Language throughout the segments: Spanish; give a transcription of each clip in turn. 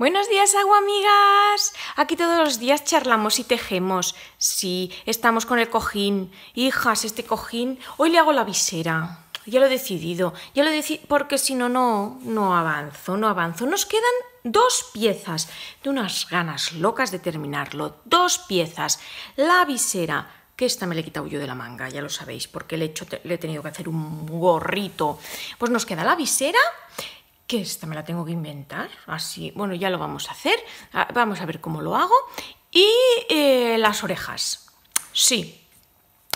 Buenos días, agua amigas. Aquí todos los días charlamos y tejemos. Sí, estamos con el cojín. Hijas, este cojín. Hoy le hago la visera. Ya lo he decidido. Ya lo he decidido porque si no, no, no avanzo, no avanzo. Nos quedan dos piezas. De unas ganas locas de terminarlo. Dos piezas. La visera que esta me la he quitado yo de la manga, ya lo sabéis, porque le he, hecho, le he tenido que hacer un gorrito. Pues nos queda la visera que esta me la tengo que inventar, así, bueno, ya lo vamos a hacer, vamos a ver cómo lo hago, y eh, las orejas, sí,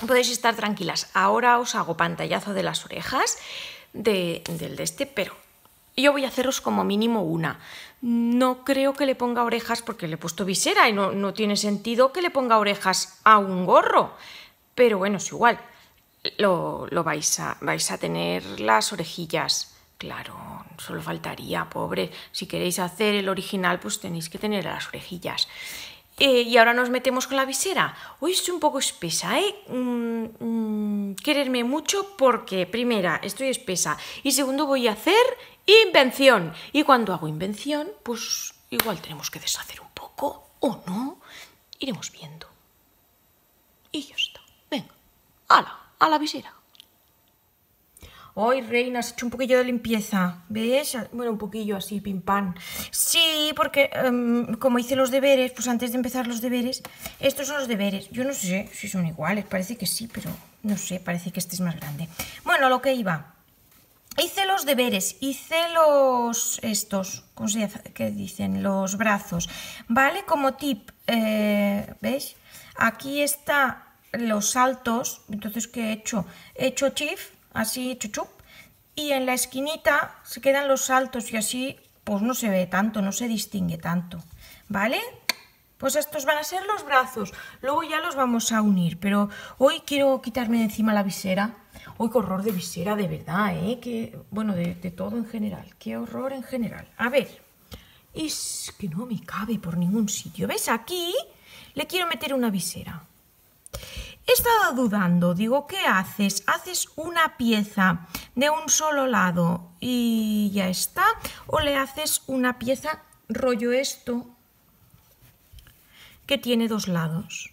podéis estar tranquilas, ahora os hago pantallazo de las orejas del de este, pero yo voy a haceros como mínimo una. No creo que le ponga orejas porque le he puesto visera y no, no tiene sentido que le ponga orejas a un gorro, pero bueno, es igual, lo, lo vais, a, vais a tener las orejillas Claro, solo faltaría, pobre. Si queréis hacer el original, pues tenéis que tener las orejillas. Eh, y ahora nos metemos con la visera. Hoy estoy un poco espesa, ¿eh? Mm, mm, quererme mucho porque, primera, estoy espesa y segundo, voy a hacer invención. Y cuando hago invención, pues igual tenemos que deshacer un poco o no. Iremos viendo. Y ya está. Venga, ¡Hala! a la visera. Hoy, reina, has hecho un poquillo de limpieza, ¿ves? Bueno, un poquillo así, pim pam. Sí, porque em, como hice los deberes, pues antes de empezar los deberes, estos son los deberes. Yo no sé si son iguales, parece que sí, pero no sé, parece que este es más grande. Bueno, lo que iba. Hice los deberes, hice los, estos, ¿cómo se? ¿Qué dicen? Los brazos, ¿vale? Como tip, eh, ¿veis? Aquí está los saltos, entonces, ¿qué he hecho? He hecho chief, así chuchup, y en la esquinita se quedan los saltos y así pues no se ve tanto, no se distingue tanto, ¿vale? Pues estos van a ser los brazos, luego ya los vamos a unir, pero hoy quiero quitarme de encima la visera. Hoy qué horror de visera, de verdad, ¿eh? Que, bueno, de, de todo en general, qué horror en general. A ver, es que no me cabe por ningún sitio. ¿Ves? Aquí le quiero meter una visera. He estado dudando, digo, ¿qué haces? ¿Haces una pieza de un solo lado y ya está? ¿O le haces una pieza rollo esto que tiene dos lados?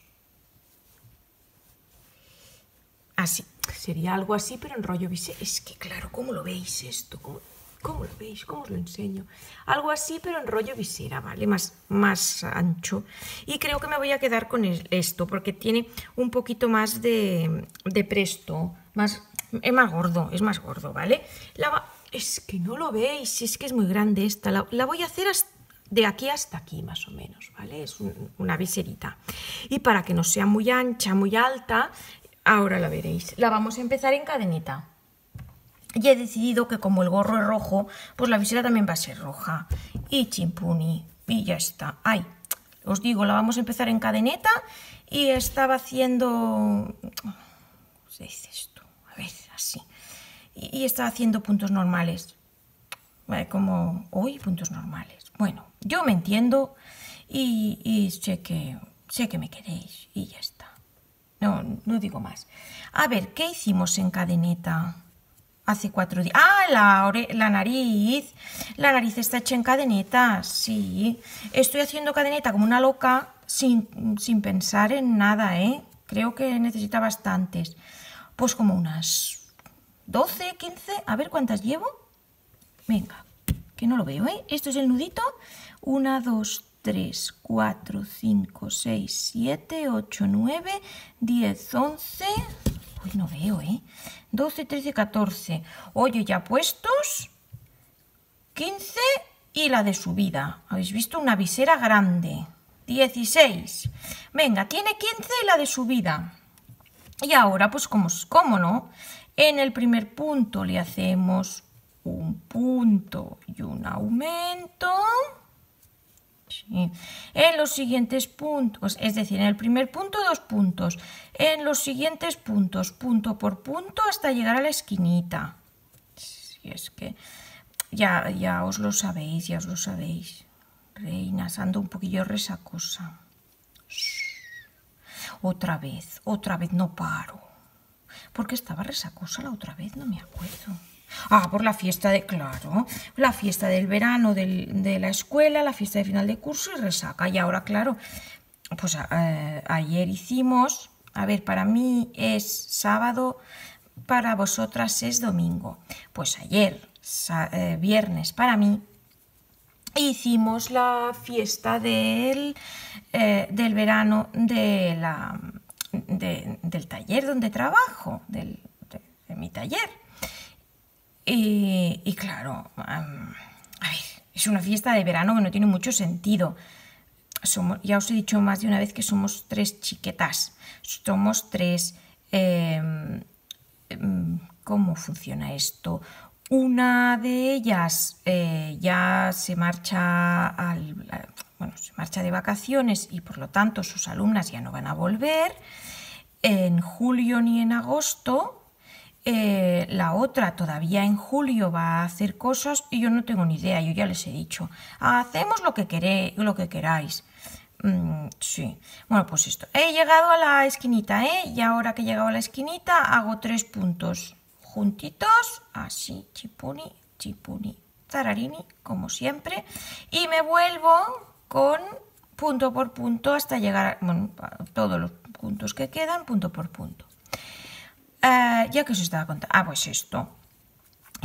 Así, sería algo así, pero en rollo Es que claro, ¿cómo lo veis esto? ¿Cómo lo veis? ¿Cómo os lo enseño? Algo así, pero en rollo visera, ¿vale? Más, más ancho. Y creo que me voy a quedar con esto, porque tiene un poquito más de, presto. Más, es más gordo, es más gordo, ¿vale? La, es que no lo veis, es que es muy grande esta. La, voy a hacer de aquí hasta aquí, más o menos, ¿vale? Es una viserita. Y para que no sea muy ancha, muy alta, ahora la veréis. La vamos a empezar en cadenita. Y he decidido que como el gorro es rojo, pues la visera también va a ser roja. Y chimpuni. Y ya está. Ay, os digo, la vamos a empezar en cadeneta. Y estaba haciendo... ¿Cómo se dice esto? A ver, así. Y, estaba haciendo puntos normales. Como hoy, puntos normales. Bueno, yo me entiendo y, y sé, que, sé que me queréis. Y ya está. No, no digo más. A ver, ¿qué hicimos en cadeneta? Hace cuatro días. Ah, la, la nariz. La nariz está hecha en cadeneta, sí. Estoy haciendo cadeneta como una loca sin, sin pensar en nada, ¿eh? Creo que necesita bastantes. Pues como unas 12, 15, a ver cuántas llevo. Venga, que no lo veo, ¿eh? Esto es el nudito. Una, dos, tres, cuatro, cinco, seis, siete, ocho, nueve, diez, once... Uy, no veo, ¿eh? 12, 13, 14. Oye, ya puestos. 15 y la de subida. ¿Habéis visto? Una visera grande. 16. Venga, tiene 15 y la de subida. Y ahora, pues, como, ¿cómo no? En el primer punto le hacemos un punto y un aumento. En los siguientes puntos, es decir, en el primer punto dos puntos, en los siguientes puntos, punto por punto, hasta llegar a la esquinita. Si es que ya, ya os lo sabéis, ya os lo sabéis. Reinas, ando un poquillo resacosa. Otra vez, otra vez no paro. ¿Por qué estaba resacosa la otra vez? No me acuerdo. Ah, por la fiesta de, claro, la fiesta del verano de la escuela, la fiesta de final de curso y resaca. Y ahora, claro, pues eh, ayer hicimos, a ver, para mí es sábado, para vosotras es domingo. Pues ayer, eh, viernes, para mí, hicimos la fiesta del, eh, del verano de la, del taller donde trabajo, de, mi taller. Y, claro, a ver, es una fiesta de verano que no tiene mucho sentido. Ya os he dicho más de una vez que somos tres chiquetas. Somos tres... Em, em, ¿Cómo funciona esto? Una de ellas eh, ya se marcha, al, bueno, se marcha de vacaciones y por lo tanto sus alumnas ya no van a volver. En julio ni en agosto. Eh, la otra todavía en julio va a hacer cosas y yo no tengo ni idea, yo ya les he dicho, hacemos lo que, queréis, lo que queráis. Mm, sí, bueno, pues esto. He llegado a la esquinita, ¿eh? Y ahora que he llegado a la esquinita hago tres puntos juntitos, así, chipuni, chipuni, zararini, como siempre, y me vuelvo con punto por punto hasta llegar, a todos los puntos que quedan, punto por punto. Eh, ya que os estaba contando, ah, pues esto,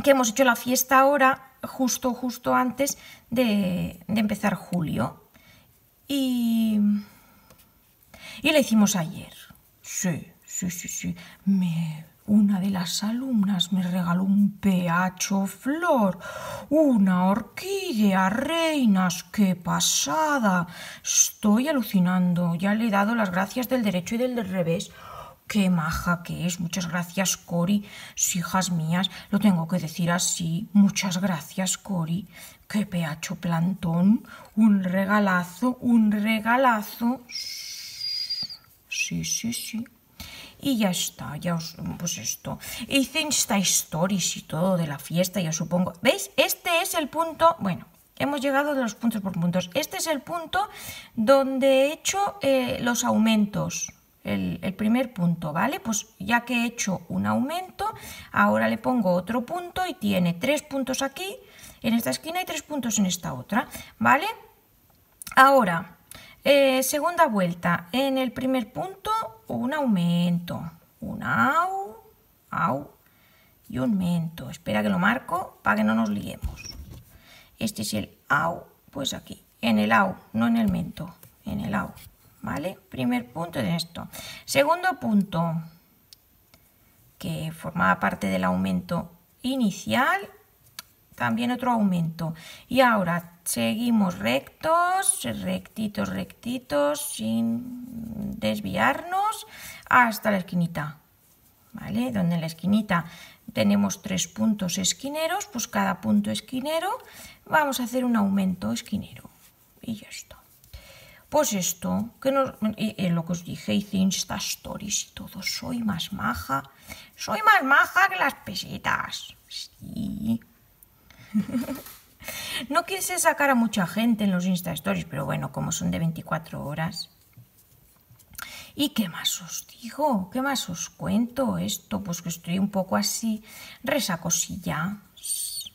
que hemos hecho la fiesta ahora, justo, justo antes de, de empezar julio, y, y la hicimos ayer. Sí, sí, sí, sí, me una de las alumnas me regaló un peacho flor, una orquídea, reinas, qué pasada. Estoy alucinando, ya le he dado las gracias del derecho y del del revés. Qué maja que es. Muchas gracias, Cori. hijas mías, lo tengo que decir así. Muchas gracias, Cori. Qué peacho plantón. Un regalazo, un regalazo. Sí, sí, sí y ya está, ya os, pues esto. Hice Insta Stories y todo de la fiesta, ya supongo. ¿Veis? Este es el punto, bueno, hemos llegado de los puntos por puntos. Este es el punto donde he hecho eh, los aumentos. El, primer punto, ¿vale? Pues ya que he hecho un aumento, ahora le pongo otro punto y tiene tres puntos aquí, en esta esquina y tres puntos en esta otra, ¿vale? Ahora, eh, segunda vuelta, en el primer punto un aumento, un au, au y un mento. Espera que lo marco para que no nos liemos. Este es el au, pues aquí, en el au, no en el mento, en el au, ¿vale? Primer punto de esto. Segundo punto, que formaba parte del aumento inicial, también otro aumento. Y ahora seguimos rectos, rectitos, rectitos, sin desviarnos, hasta la esquinita. ¿Vale? Donde en la esquinita tenemos tres puntos esquineros, pues cada punto esquinero vamos a hacer un aumento esquinero. Y ya está. Pues esto, que no, lo que os dije, hice Insta Stories y todo, soy más maja, soy más maja que las pesetas. Sí. No quise sacar a mucha gente en los Insta Stories, pero bueno, como son de 24 horas. ¿Y qué más os digo? ¿Qué más os cuento? Esto, pues que estoy un poco así, resacosilla.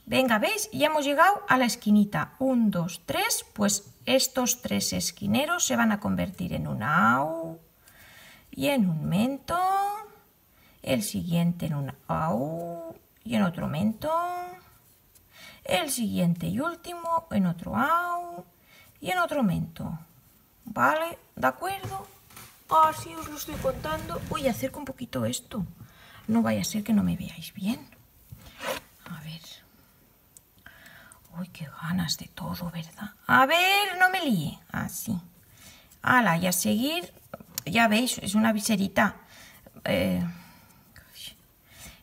Venga, ¿veis? Ya hemos llegado a la esquinita. Un, dos, tres. Pues estos tres esquineros se van a convertir en un au y en un mento. El siguiente en un au y en otro mento el siguiente y último en otro au y en otro momento. ¿Vale? ¿De acuerdo? Así os lo estoy contando. Voy a acerco un poquito esto. No vaya a ser que no me veáis bien. A ver. Uy, qué ganas de todo, ¿verdad? A ver, no me líe. Así. Ala, y a seguir, ya veis, es una viserita. Eh,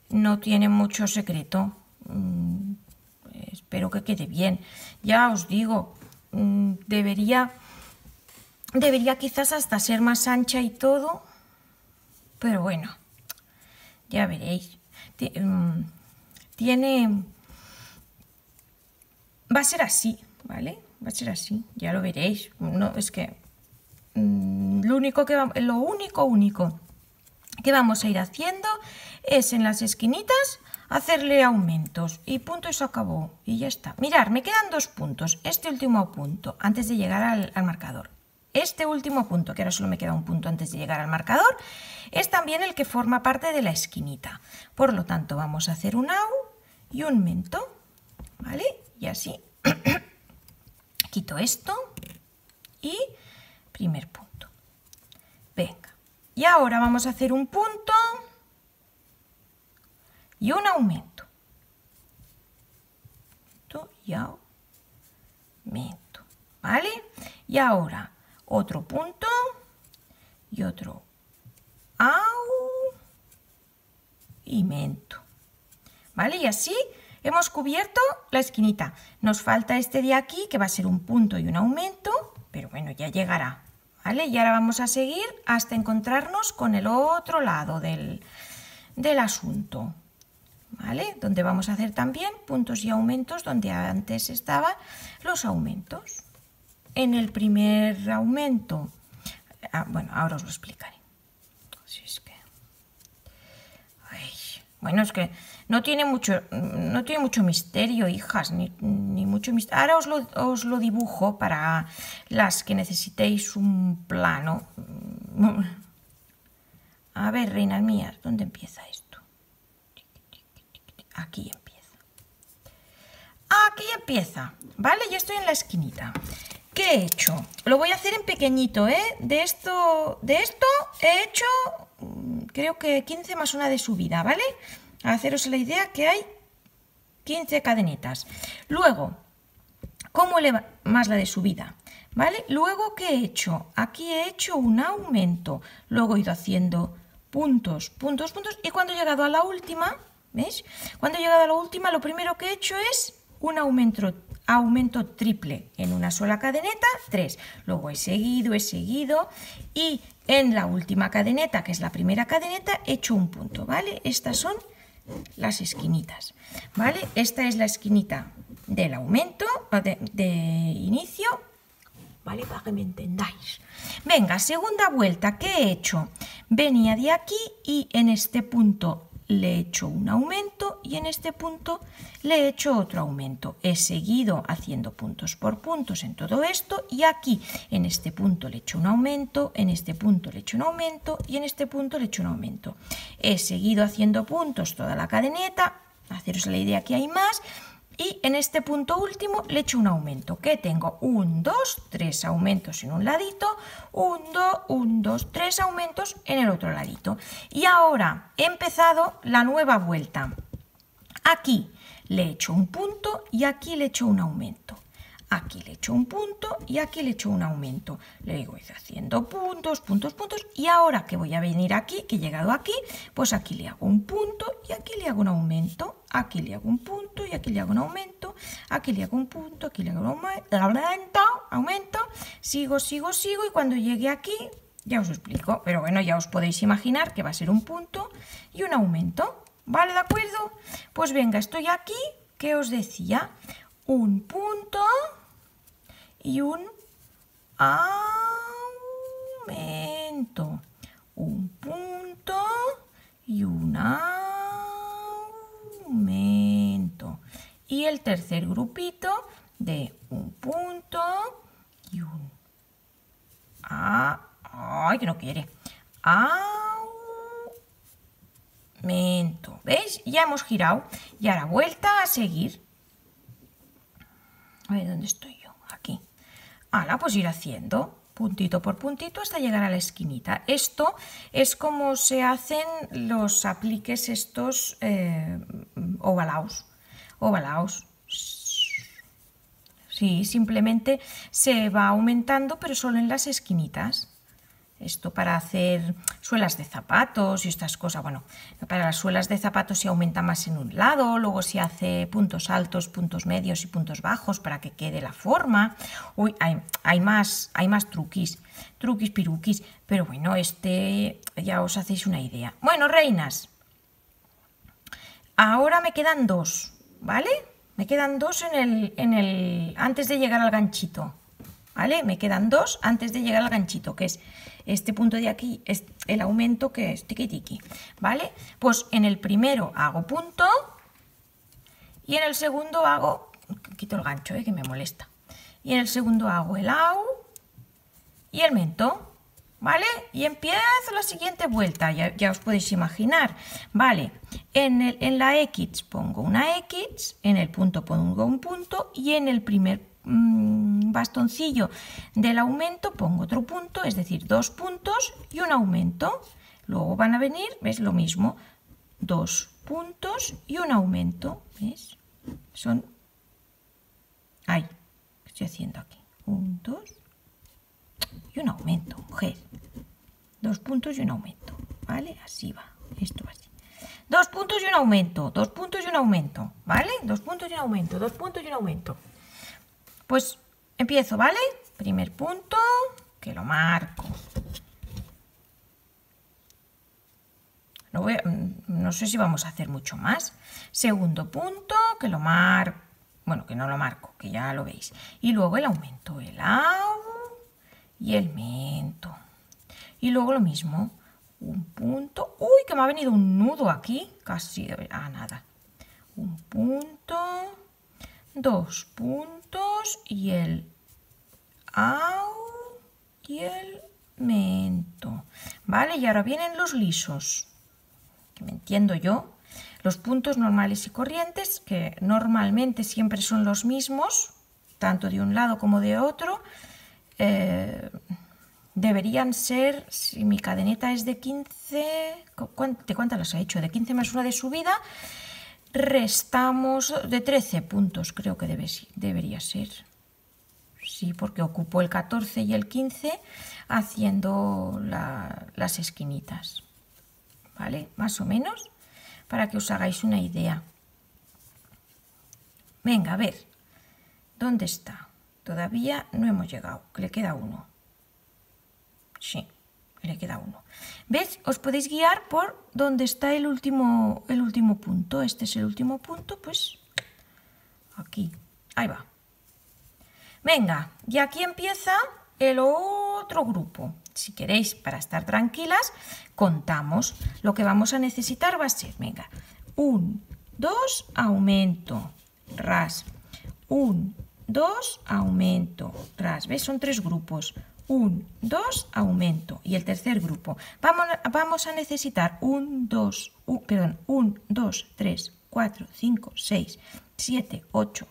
no tiene mucho secreto. Mm, espero que quede bien. Ya os digo, mm, debería, debería quizás hasta ser más ancha y todo, pero bueno, ya veréis. Mm, tiene... Va a ser así, ¿vale? Va a ser así, ya lo veréis. No, es que mm, lo único que lo único único que vamos a ir haciendo es en las esquinitas hacerle aumentos y punto y se acabó y ya está. Mirar, me quedan dos puntos. Este último punto antes de llegar al, al marcador. Este último punto, que ahora solo me queda un punto antes de llegar al marcador, es también el que forma parte de la esquinita. Por lo tanto, vamos a hacer un au y un mento, ¿vale? Y así quito esto y primer punto. Venga, y ahora vamos a hacer un punto y un aumento. Y aumento, ¿vale? Y ahora otro punto y otro au y mento. ¿Vale? Y así hemos cubierto la esquinita. Nos falta este de aquí, que va a ser un punto y un aumento, pero bueno, ya llegará. ¿Vale? Y ahora vamos a seguir hasta encontrarnos con el otro lado del, del asunto. ¿Vale? Donde vamos a hacer también puntos y aumentos, donde antes estaban los aumentos en el primer aumento. Ah, bueno, ahora os lo explicaré. bueno, es que no tiene mucho, no tiene mucho misterio, hijas, ni, mucho misterio. Ahora os lo, os lo dibujo para las que necesitéis un plano. A ver, reinas mías, ¿dónde empieza esto? Aquí empieza. Aquí empieza, ¿vale? Ya estoy en la esquinita. ¿Qué he hecho? Lo voy a hacer en pequeñito, ¿eh? De esto, de esto he hecho, mm, creo que 15 más una de subida, ¿vale? A haceros la idea que hay 15 cadenetas. Luego, ¿cómo va más la de subida? ¿Vale? Luego, ¿qué he hecho? Aquí he hecho un aumento. Luego he ido haciendo puntos, puntos, puntos. Y cuando he llegado a la última, ¿veis? Cuando he llegado a la última, lo primero que he hecho es un aumento aumento triple en una sola cadeneta, 3. Luego he seguido, he seguido y en la última cadeneta, que es la primera cadeneta, he hecho un punto, ¿vale? Estas son las esquinitas, ¿vale? Esta es la esquinita del aumento, de, de inicio, ¿vale? Para que me entendáis. Venga, segunda vuelta, ¿qué he hecho? Venía de aquí y en este punto le he hecho un aumento y en este punto le he hecho otro aumento. He seguido haciendo puntos por puntos en todo esto y aquí en este punto le he hecho un aumento, en este punto le he hecho un aumento y en este punto le he hecho un aumento. He seguido haciendo puntos toda la cadeneta, haceros la idea que hay más y en este punto último le echo un aumento, que tengo un, dos, tres aumentos en un ladito, un, dos, un, dos, tres aumentos en el otro ladito. Y ahora he empezado la nueva vuelta. Aquí le echo un punto y aquí le echo un aumento. Aquí le echo un punto y aquí le echo un aumento. Le digo, ir haciendo puntos, puntos, puntos. Y ahora que voy a venir aquí, que he llegado aquí, pues aquí le hago un punto y aquí le hago un aumento. Aquí le hago un punto y aquí le hago un aumento. Aquí le hago un punto, aquí le hago un aumento. Aumento, sigo, sigo, sigo. Y cuando llegue aquí, ya os explico. Pero bueno, ya os podéis imaginar que va a ser un punto y un aumento. ¿Vale? ¿De acuerdo? Pues venga, estoy aquí. ¿Qué os decía? Un punto y un aumento. Un punto y un aumento. Y el tercer grupito de un punto y un a, ay, que no quiere. Aumento. ¿Veis? Ya hemos girado. Y ahora vuelta a seguir. A ver, ¿dónde estoy? Ahora, pues ir haciendo puntito por puntito hasta llegar a la esquinita. Esto es como se hacen los apliques estos eh, ovalaos. Ovalaos. Sí, simplemente se va aumentando, pero solo en las esquinitas. Esto para hacer suelas de zapatos y estas cosas. Bueno, para las suelas de zapatos se aumenta más en un lado, luego se hace puntos altos, puntos medios y puntos bajos para que quede la forma. Uy, hay, más, hay más truquis, truquis, piruquis, pero bueno, este ya os hacéis una idea. Bueno, reinas, ahora me quedan dos, ¿vale? Me quedan dos en el, en el, antes de llegar al ganchito. ¿vale? Me quedan dos antes de llegar al ganchito, que es este punto de aquí, es el aumento que es tiki tiki, ¿vale? Pues en el primero hago punto Y en el segundo hago, quito el gancho, eh, que me molesta. Y en el segundo hago el AU y el mento. ¿Vale? Y empiezo la siguiente vuelta, ya, os podéis imaginar. Vale, en, el, en, la X pongo una X, en el punto pongo un punto y en el primer mm, bastoncillo del aumento pongo otro punto, es decir, dos puntos y un aumento. Luego van a venir, ¿ves? Lo mismo, dos puntos y un aumento, ¿ves? Son... Ay, ¿qué estoy haciendo aquí? Un, dos y un aumento, mujer. Dos puntos y un aumento, ¿vale? Así va, esto va así. Dos puntos y un aumento, dos puntos y un aumento, ¿vale? Dos puntos y un aumento, dos puntos y un aumento. Pues empiezo, ¿vale? Primer punto, que lo marco. No, mm, no sé si vamos a hacer mucho más. Segundo punto, que lo marco. Bueno, que no lo marco, que ya lo veis. Y luego el aumento, el au y el mento. Y luego lo mismo, un punto. ¡Uy, que me ha venido un nudo aquí! Casi a nada. Un punto, dos puntos y el au y el mento. ¿Vale? Y ahora vienen los lisos. Que me entiendo yo. Los puntos normales y corrientes, que normalmente siempre son los mismos, tanto de un lado como de otro. Eh, deberían ser, si mi cadeneta es de 15, ¿de cuántas las ha hecho? De 15 más una de subida, restamos de 13 puntos, creo que debe, debería ser. Sí, porque ocupo el 14 y el 15 haciendo las esquinitas. ¿Vale? Más o menos, para que os hagáis una idea. Venga, a ver, ¿dónde está? Todavía no hemos llegado, que le queda uno. Sí, queda uno. ¿Ves? Os podéis guiar por donde está el último, el último punto. Este es el último punto, pues aquí. Ahí va. Venga, y aquí empieza el otro grupo. Si queréis, para estar tranquilas, contamos. Lo que vamos a necesitar va a ser, venga, un, dos, aumento, ras, un, dos, aumento, ras. ¿Ves? Son tres grupos. 1, 2, aumento. Y el tercer grupo. Vamos, vamos a necesitar 1, 2, perdón, 1, 2, 3, 4, 5, 6, 7, 8,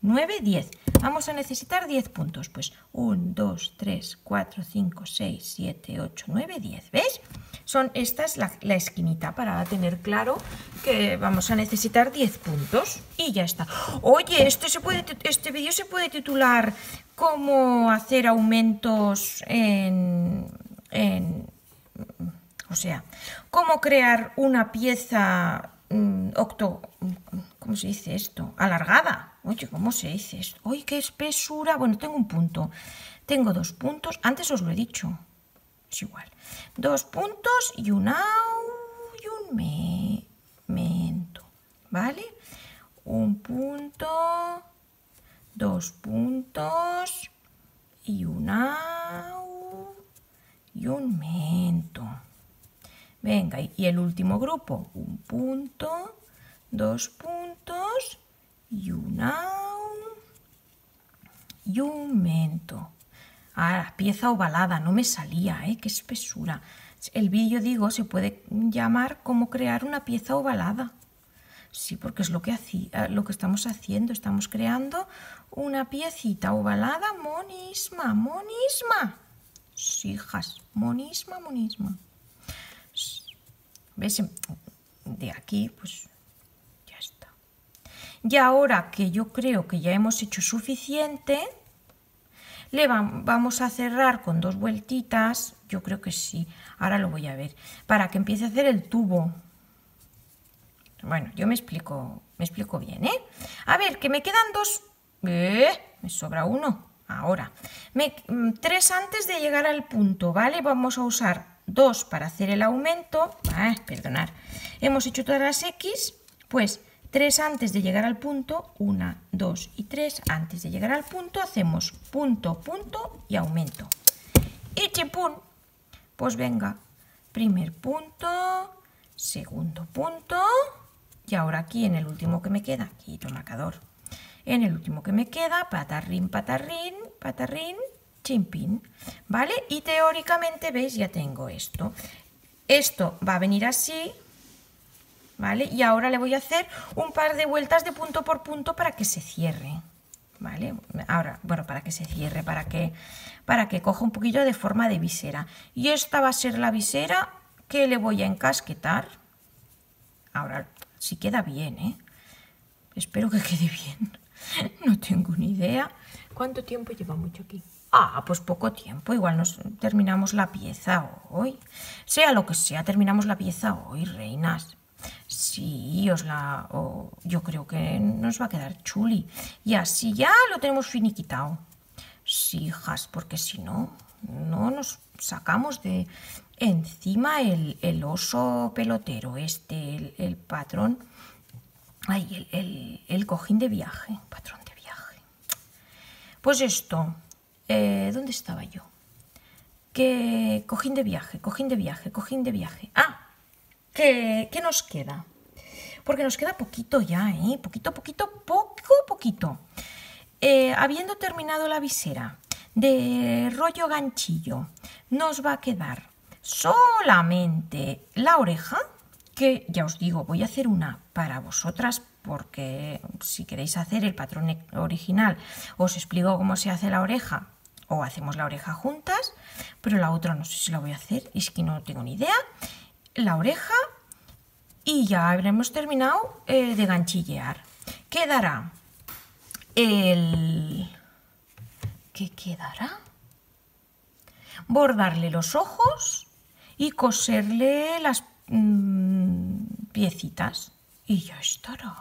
9, 10. Vamos a necesitar 10 puntos. Pues 1, 2, 3, 4, 5, 6, 7, 8, 9, 10. ¿Ves? Son, esta es la, la, esquinita para tener claro que vamos a necesitar 10 puntos. Y ya está. Oye, este, este vídeo se puede titular cómo hacer aumentos en, o sea, cómo crear una pieza mm, octo, ¿cómo se dice esto? Alargada. Oye, ¿cómo se dice esto? Oye, qué espesura. Bueno, tengo un punto. Tengo dos puntos. Antes os lo he dicho. Es igual. Dos puntos y un au y un me. ¿Vale? Un punto, dos puntos y un au y un mento. Venga, y el último grupo, un punto, dos puntos y un au y un mento. Ah, pieza ovalada, no me salía, ¿eh? Qué espesura. El vídeo, digo, se puede llamar cómo crear una pieza ovalada. Sí, porque es lo que, eh, lo que estamos haciendo. Estamos creando una piecita ovalada monisma, monisma. Sí, hijas, monisma, monisma. ¿Ves? De aquí, pues ya está. Y ahora que yo creo que ya hemos hecho suficiente, le vamos a cerrar con dos vueltitas. Yo creo que sí. Ahora lo voy a ver. Para que empiece a hacer el tubo. Bueno, yo me explico, me explico bien, ¿eh? A ver, que me quedan dos... ¿Eh? Me sobra uno. Ahora. Mm, tres antes de llegar al punto, ¿vale? Vamos a usar dos para hacer el aumento. Ah, perdonar. Hemos hecho todas las X, pues tres antes de llegar al punto, una, dos y tres antes de llegar al punto, hacemos punto, punto y aumento. Y chipún, pues venga, primer punto, segundo punto, Y ahora aquí en el último que me queda, quito marcador. En el último que me queda, patarrín, patarrín, patarrín, chimpín, ¿vale? Y teóricamente, ¿veis? Ya tengo esto. Esto va a venir así, ¿vale? Y ahora le voy a hacer un par de vueltas de punto por punto para que se cierre, ¿vale? Ahora, bueno, para que se cierre, para que, para que coja un poquillo de forma de visera. Y esta va a ser la visera que le voy a encasquetar. Ahora, si queda bien, ¿eh? Espero que quede bien. No tengo ni idea. ¿Cuánto tiempo lleva mucho aquí? Ah, pues poco tiempo. Igual nos terminamos la pieza hoy. Sea lo que sea, terminamos la pieza hoy, reinas. Sí, os la... yo creo que nos va a quedar chuli. Y así ya lo tenemos finiquitado. Sí, hijas, porque si no, no nos sacamos de encima el, oso pelotero, este, el, patrón... Ay, el, el cojín de viaje, patrón de viaje. Pues esto, eh, ¿Dónde estaba yo? Que cojín de viaje, cojín de viaje, cojín de viaje. Ah, ¿qué, nos queda? Porque nos queda poquito ya, ¿eh? Poquito, poquito, poco, poquito. Eh, habiendo terminado la visera de rollo ganchillo, nos va a quedar solamente la oreja, que ya os digo, voy a hacer una para vosotras porque si queréis hacer el patrón original os explico cómo se hace la oreja o hacemos la oreja juntas, pero la otra no sé si la voy a hacer, es que no tengo ni idea. La oreja y ya habremos terminado eh, de ganchillear. Quedará el... ¿Qué quedará? Bordarle los ojos y coserle las mm, piecitas. Y ya estará.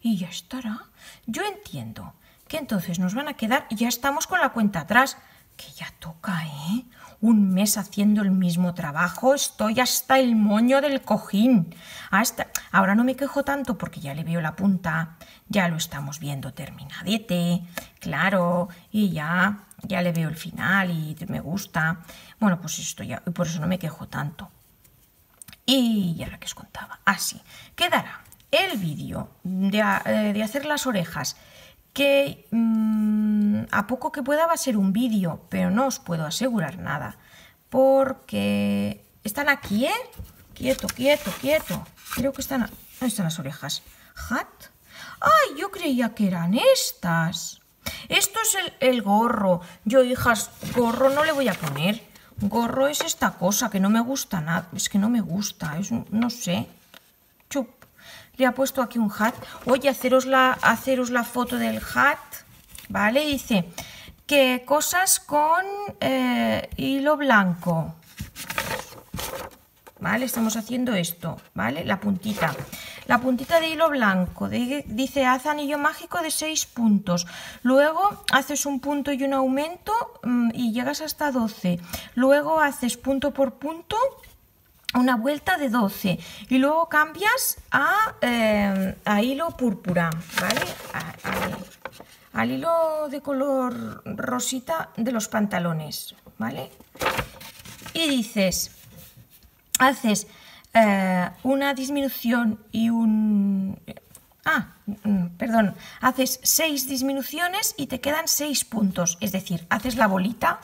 Y ya estará. Yo entiendo que entonces nos van a quedar, ya estamos con la cuenta atrás, que ya toca, ¿eh? Un mes haciendo el mismo trabajo, estoy hasta el moño del cojín. Hasta... Ahora no me quejo tanto porque ya le veo la punta, ya lo estamos viendo terminadete, claro, y ya, ya le veo el final y me gusta. Bueno, pues esto ya, por eso no me quejo tanto. Y ya la que os contaba, así, quedará el vídeo de, eh, de hacer las orejas que mm, a poco que pueda va a ser un vídeo, pero no os puedo asegurar nada, porque están aquí, ¿eh? Quieto, quieto, quieto. Creo que están... ¿Dónde están las orejas? ¿Hat? ¡Ay, yo creía que eran estas! Esto es el, gorro. Yo, hijas, gorro no le voy a poner. Gorro es esta cosa que no me gusta nada. Es que no me gusta, es no sé le ha puesto aquí un hat. Oye, haceros la, haceros la foto del hat, ¿vale? Dice que cosas con eh, hilo blanco. ¿Vale? Estamos haciendo esto, ¿vale? La puntita. La puntita de hilo blanco. dice, haz anillo mágico de 6 puntos. Luego haces un punto y un aumento mm, y llegas hasta 12. Luego haces punto por punto una vuelta de 12 y luego cambias a, eh, hilo púrpura, ¿vale? al hilo de color rosita de los pantalones, ¿vale? Y dices, haces eh, una disminución y un... Ah, mm, perdón, haces seis disminuciones y te quedan seis puntos, es decir, haces la bolita,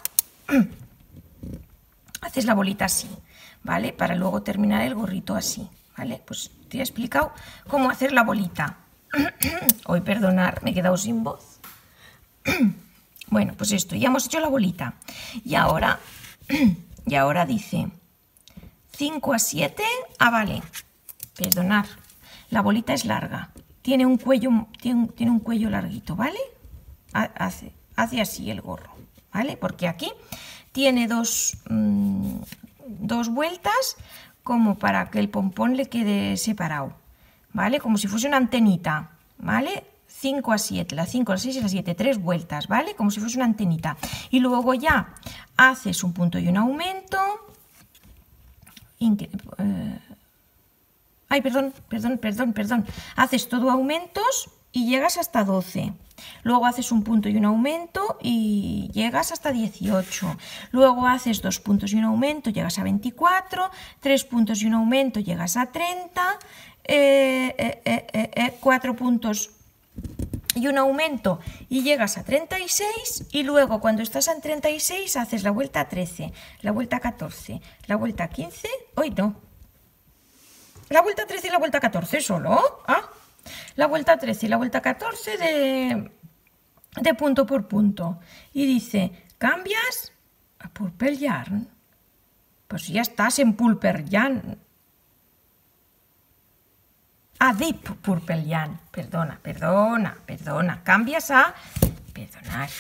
haces la bolita así, ¿vale? Para luego terminar el gorrito así, ¿vale? Pues te he explicado cómo hacer la bolita. Hoy, perdonar, me he quedado sin voz. bueno, pues esto, ya hemos hecho la bolita. Y ahora, y ahora dice 5 a 7, ah, vale, perdonar, la bolita es larga. Tiene un cuello, tiene, un cuello larguito, ¿vale? Hace, hace así el gorro, ¿vale? Porque aquí tiene dos, mm, dos vueltas como para que el pompón le quede separado, ¿vale? Como si fuese una antenita, ¿vale? 5 a 7, la 5, la 6 y la 7, tres vueltas, ¿vale? Como si fuese una antenita. Y luego ya haces un punto y un aumento. Eh, ay, perdón, perdón, perdón, perdón. Haces todo aumentos y llegas hasta 12. Luego haces un punto y un aumento y llegas hasta 18. Luego haces dos puntos y un aumento, llegas a 24. Tres puntos y un aumento, llegas a 30. eh, eh, eh, cuatro puntos y un aumento y llegas a 36 y luego cuando estás en 36 haces la vuelta a 13, la vuelta a 14, la vuelta a 15, hoy no. La vuelta a 13 y la vuelta a 14 solo. ¿Ah? La vuelta a 13 y la vuelta a 14 de, de punto por punto. Y dice, cambias a Purple Yarn. Pues ya estás en Purple Yarn. A Deep Purple Yarn. Perdona, perdona, perdona. Cambias a... Perdonad.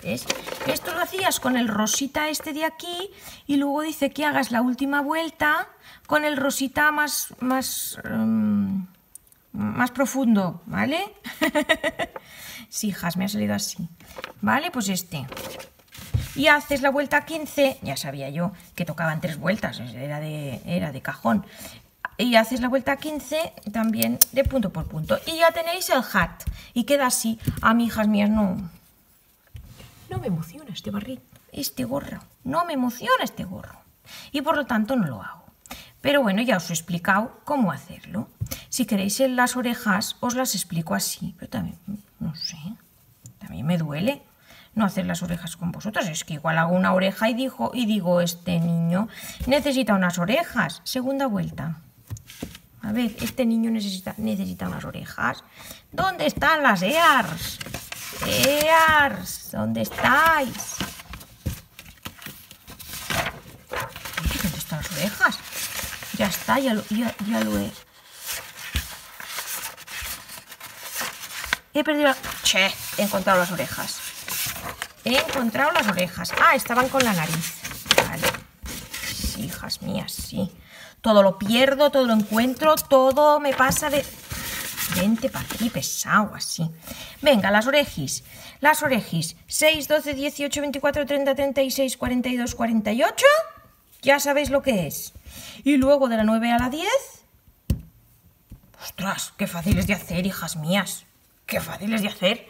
¿Ves? Esto lo hacías con el rosita este de aquí y luego dice que hagas la última vuelta con el rosita más, más, um, más profundo, ¿vale? sí, hijas, me ha salido así. ¿Vale? Pues este. Y haces la vuelta 15, ya sabía yo que tocaban tres vueltas, era de, era de cajón. Y haces la vuelta 15 también de punto por punto. Y ya tenéis el hat. Y queda así. A mí, hijas mías, no, no me emociona este barrito, este gorro. No me emociona este gorro. Y por lo tanto no lo hago. Pero bueno, ya os he explicado cómo hacerlo. Si queréis en las orejas, os las explico así. Pero también, no sé, también me duele no hacer las orejas con vosotras. Es que igual hago una oreja y, digo, y digo, este niño necesita unas orejas. Segunda vuelta. A ver, este niño necesita, necesita unas orejas. ¿Dónde están las ears? Ears, ¿dónde estáis? ¿Dónde están las orejas? Ya está, ya lo, ya, lo he... He perdido la... Che, he encontrado las orejas. He encontrado las orejas. Ah, estaban con la nariz. Vale. Sí, hijas mías, sí. Todo lo pierdo, todo lo encuentro, todo me pasa de... Vente para aquí, pesado, así. Venga, las orejis. Las orejis. 6, 12, 18, 24, 30, 36, 42, 48. Ya sabéis lo que es. Y luego de la 9 a la 10. Ostras, qué fáciles de hacer, hijas mías. Qué fáciles de hacer.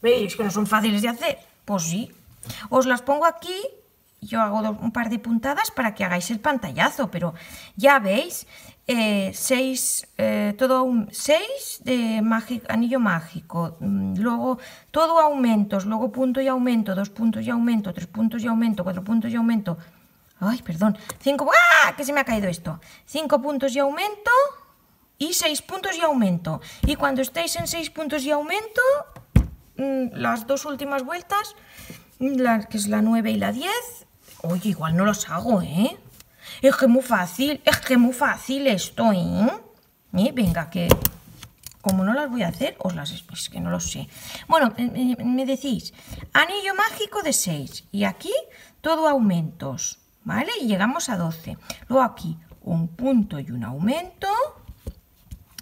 ¿Veis que no son fáciles de hacer? Pues sí. Os las pongo aquí yo hago un par de puntadas para que hagáis el pantallazo, pero ya veis, 6, eh, eh, todo un 6 de anillo mágico, mm, luego todo aumentos, luego punto y aumento, dos puntos y aumento, tres puntos y aumento, cuatro puntos y aumento, ay, perdón, cinco, ¡ah! que se me ha caído esto, cinco puntos y aumento y seis puntos y aumento, y cuando estéis en seis puntos y aumento, mm, las dos últimas vueltas, que es la 9 y la 10, Oye, igual no los hago, ¿eh? Es que muy fácil, es que muy fácil esto, ¿eh? ¿Eh? Venga, que como no las voy a hacer, os las es que no lo sé. Bueno, me decís, anillo mágico de 6 y aquí todo aumentos, ¿vale? Y llegamos a 12. Luego aquí un punto y un aumento,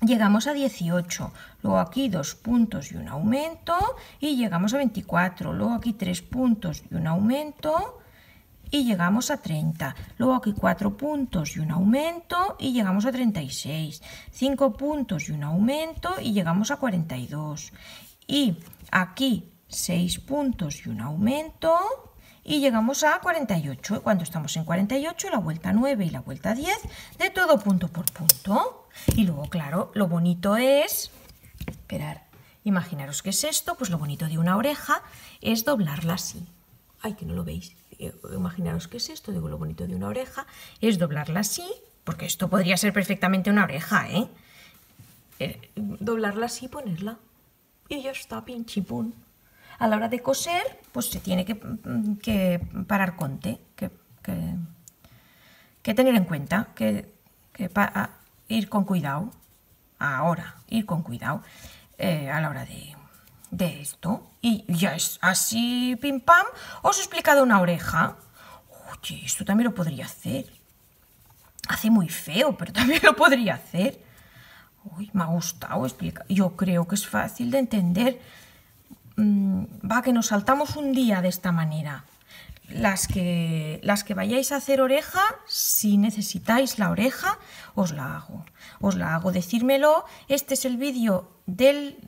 llegamos a 18. Luego aquí dos puntos y un aumento y llegamos a 24. Luego aquí tres puntos y un aumento y llegamos a 30. Luego aquí 4 puntos y un aumento y llegamos a 36. 5 puntos y un aumento y llegamos a 42. Y aquí 6 puntos y un aumento y llegamos a 48. Cuando estamos en 48, la vuelta 9 y la vuelta 10 de todo punto por punto. Y luego, claro, lo bonito es... Esperar, imaginaros qué es esto, pues lo bonito de una oreja es doblarla así. Ay, que no lo veis imaginaros qué es esto, digo lo bonito de una oreja, es doblarla así, porque esto podría ser perfectamente una oreja, ¿eh? eh doblarla así y ponerla. Y ya está, pinchipún. A la hora de coser, pues se tiene que, parar conte, que, que, tener en cuenta, que, ir con cuidado, ahora, ir con cuidado eh, a la hora de, de esto. Y ya es así, pim pam, os he explicado una oreja. Oye, esto también lo podría hacer. Hace muy feo, pero también lo podría hacer. Uy, me ha gustado explicar. Yo creo que es fácil de entender. Mm, va, que nos saltamos un día de esta manera. Las que, las que vayáis a hacer oreja, si necesitáis la oreja, os la hago. Os la hago. Decírmelo. Este es el vídeo del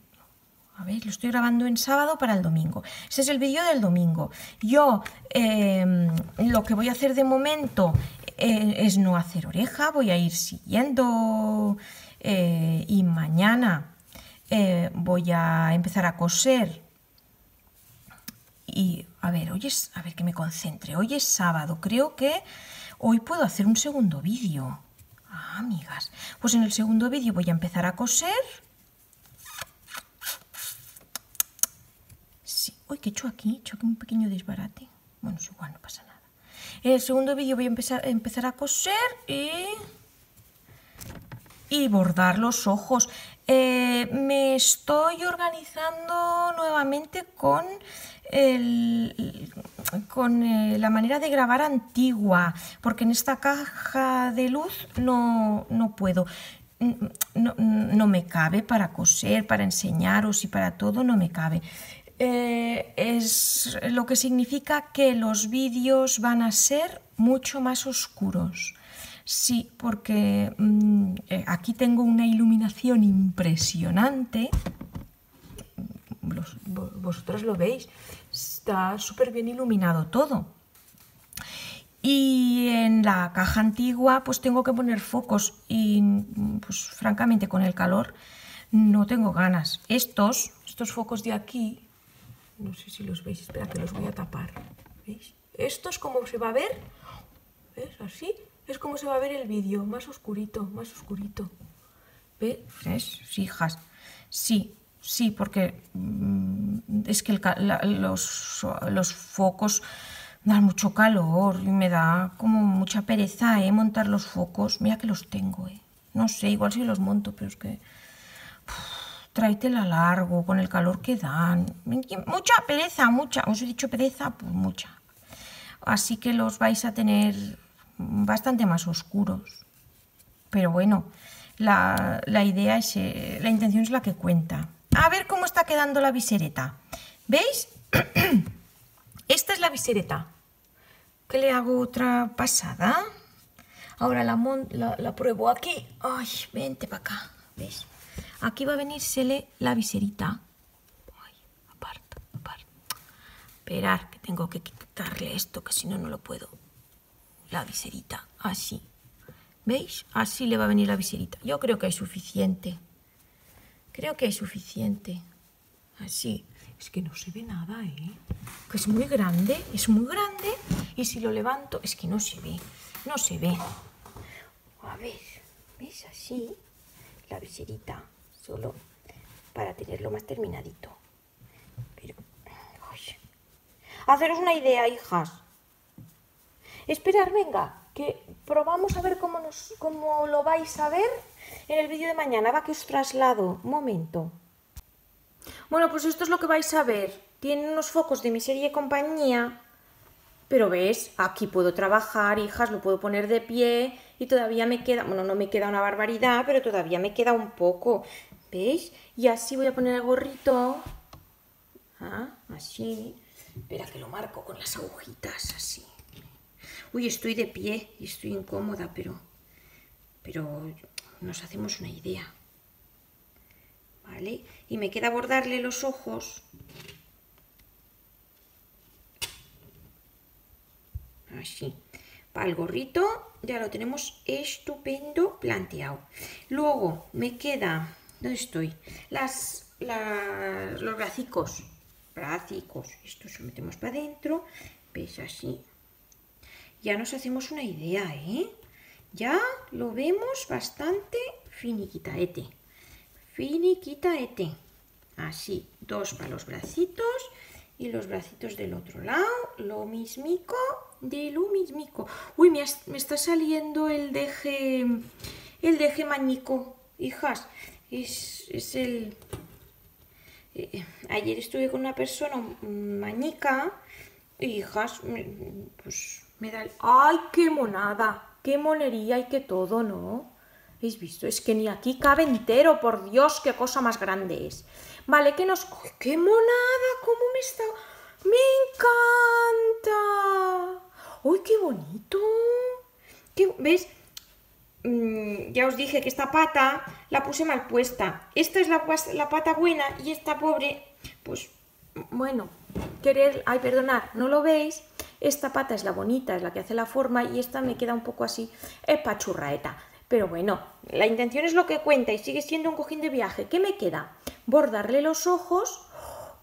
a ver, lo estoy grabando en sábado para el domingo. Ese es el vídeo del domingo. Yo em, lo que voy a hacer de momento eh, es no hacer oreja, voy a ir siguiendo eh, y mañana eh, voy a empezar a coser y a ver, hoy es, a ver que me concentre, hoy es sábado, creo que hoy puedo hacer un segundo vídeo. Ah, amigas, pues en el segundo vídeo voy a empezar a coser. Sí, uy, ¿qué he hecho aquí? He hecho aquí un pequeño desbarate. Bueno, es igual, no pasa nada. En el segundo vídeo voy a empezar, empezar a coser y... Y bordar los ojos. Eh, me estoy organizando nuevamente con, con eh, la manera de grabar antigua, porque en esta caja de luz no, puedo. No, me cabe para coser, para enseñaros y para todo, no me cabe. Eh, es lo que significa que los vídeos van a ser mucho más oscuros. Sí, porque mm, eh, aquí tengo una iluminación impresionante. Vosotros lo veis, está súper bien iluminado todo. Y en la caja antigua pues tengo que poner focos y pues francamente con el calor no tengo ganas. Estos, estos focos de aquí, no sé si los veis, espera que los voy a tapar. ¿Veis? Estos como se va a ver, ¿ves? Así, es como se va a ver el vídeo, más oscurito, más oscurito. ¿Ves? Sí, hijas. Sí, sí, porque mm, es que los, focos dan mucho calor y me da como mucha pereza ¿eh? montar los focos. Mira que los tengo, ¿eh? No sé, igual si los monto, pero es que... tráetela largo, con el calor que dan. Mucha pereza, mucha. Os he dicho pereza, pues mucha. Así que los vais a tener bastante más oscuros. Pero bueno, la, idea es, eh, la intención es la que cuenta. A ver cómo está quedando la visereta. ¿Veis? Esta es la visereta. ¿Qué le hago otra pasada? Ahora la, la, pruebo aquí. Ay, vente para acá. ¿Veis? Aquí va a venírsele la viserita. Ay, aparta, aparta. Esperar, que tengo que quitarle esto, que si no, no lo puedo la viserita, así. ¿Veis? Así le va a venir la viserita. Yo creo que es suficiente. Creo que es suficiente. Así. Es que no se ve nada, ¿eh? Que es muy grande, es muy grande. Y si lo levanto, es que no se ve. No se ve. A ver, ¿ves? Así. La viserita. Solo para tenerlo más terminadito. Pero... Haceros una idea, hijas. Esperar, venga, que probamos a ver cómo, nos, cómo lo vais a ver en el vídeo de mañana. Va que os traslado. Un momento. Bueno, pues esto es lo que vais a ver. Tiene unos focos de mi serie y compañía. Pero ves, aquí puedo trabajar, hijas, lo puedo poner de pie y todavía me queda, bueno, no me queda una barbaridad, pero todavía me queda un poco. ¿Veis? Y así voy a poner el gorrito. Ah, así. Espera que lo marco con las agujitas, así. Uy, estoy de pie y estoy incómoda, pero, pero nos hacemos una idea. ¿Vale? Y me queda bordarle los ojos. Así. Para el gorrito ya lo tenemos estupendo planteado. Luego me queda, ¿dónde estoy? Las, los bracicos. Bracicos. Esto se metemos para adentro. ¿Veis así? ya nos hacemos una idea, ¿eh? Ya lo vemos bastante finiquitaete. Finiquitaete. Así, dos para los bracitos y los bracitos del otro lado. Lo mismico de lo mismico. Uy, me, está saliendo el deje, el deje mañico, hijas. Es, es el... Eh, ayer estuve con una persona mañica, hijas, pues me da el... ¡Ay, qué monada! ¡Qué monería y qué todo, ¿no? ¿Habéis visto? Es que ni aquí cabe entero, por Dios, qué cosa más grande es. Vale, que nos... ¡Qué monada! ¿Cómo me está...? ¡Me encanta! ¡Uy, qué bonito! ¿Qué... ¿Ves? Mm, ya os dije que esta pata la puse mal puesta. Esta es la, la pata buena y esta pobre, pues, bueno, querer... Ay, perdonad, ¿no lo veis? Esta pata es la bonita, es la que hace la forma y esta me queda un poco así, es pachurraeta. Pero bueno, la intención es lo que cuenta y sigue siendo un cojín de viaje. ¿Qué me queda? Bordarle los ojos.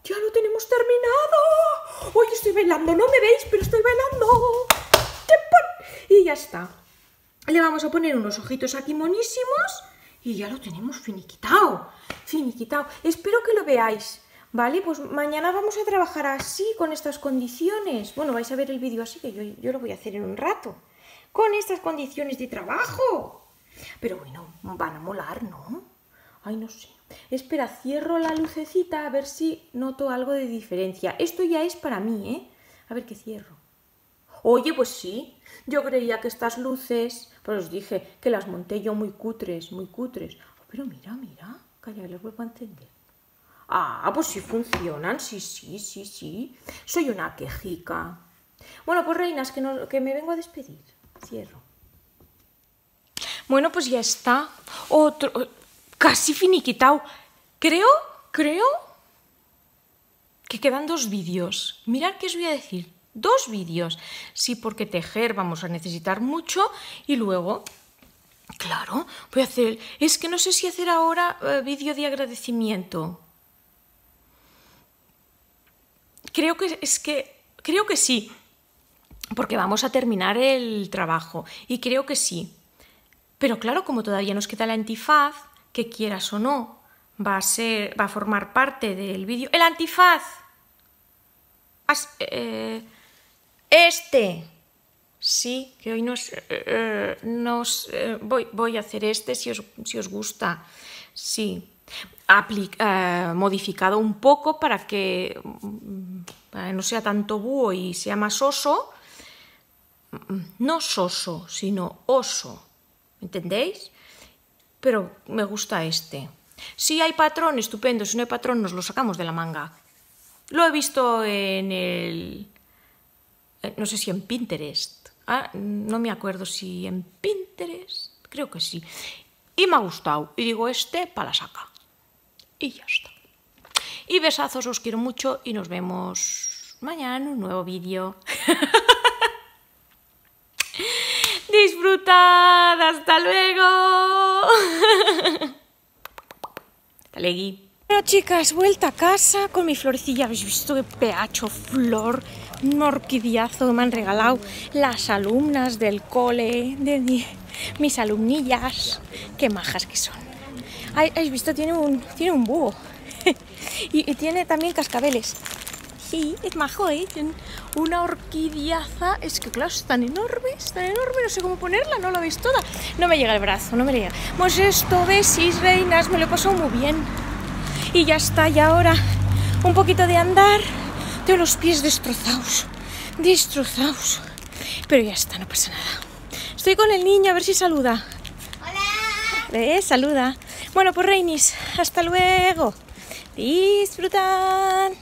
¡Ya lo tenemos terminado! ¡Hoy estoy bailando! No me veis, pero estoy bailando. Y ya está. Le vamos a poner unos ojitos aquí monísimos y ya lo tenemos finiquitado. Finiquitado. Espero que lo veáis. ¿Vale? Pues mañana vamos a trabajar así, con estas condiciones. Bueno, vais a ver el vídeo así, que yo, yo lo voy a hacer en un rato. Con estas condiciones de trabajo. Pero bueno, van a molar, ¿no? Ay, no sé. Espera, cierro la lucecita a ver si noto algo de diferencia. Esto ya es para mí, ¿eh? A ver qué cierro. Oye, pues sí. Yo creía que estas luces, pues os dije que las monté yo muy cutres, muy cutres. pero mira, mira, calla, les vuelvo a encender. Ah, pues sí funcionan, sí, sí, sí, sí. Soy una quejica. Bueno, pues reinas, que, no, que me vengo a despedir. Cierro. Bueno, pues ya está. Otro. Casi finiquitado. Creo, creo que quedan dos vídeos. Mirad qué os voy a decir. Dos vídeos. Sí, porque tejer vamos a necesitar mucho y luego Claro, voy a hacer. Es que no sé si hacer ahora eh, vídeo de agradecimiento. Creo que es que creo que sí, porque vamos a terminar el trabajo y creo que sí. Pero claro, como todavía nos queda el antifaz, que quieras o no, va a ser va a formar parte del vídeo. El antifaz. Eh, este. Sí, que hoy nos, eh, nos eh, voy, voy, a hacer este si os, si os gusta. Sí. Eh, modificado un poco para que, no sea tanto búho y sea más oso. No soso, sino oso. ¿Entendéis? Pero me gusta este. Si hay patrón, estupendo. Si no hay patrón, nos lo sacamos de la manga. Lo he visto en el... No sé si en Pinterest. Ah, no me acuerdo si en Pinterest. Creo que sí. Y me ha gustado. Y digo, este para la saca. Y ya está. Y besazos, os quiero mucho y nos vemos mañana en un nuevo vídeo. Disfrutad, hasta luego. hasta luego. Bueno chicas, vuelta a casa con mi florecilla. ¿Habéis visto qué pedacho flor? Un orquidiazo me han regalado las alumnas del cole, de mis alumnillas. Qué majas que son. ¿Habéis visto? Tiene un, tiene un búho. y, tiene también cascabeles. Sí, es majo, ¿eh? Tiene una orquidiaza. Es que, claro, es tan enorme, es tan enorme. No sé cómo ponerla, no la veis toda. No me llega el brazo, no me llega. Pues esto, besis, reinas, me lo he pasado muy bien. Y ya está, y ahora un poquito de andar. Tengo los pies destrozados. Destrozados. Pero ya está, no pasa nada. Estoy con el niño, a ver si saluda. Hola. Eh, saluda. Bueno, pues Reinis, hasta luego. Disfrutan.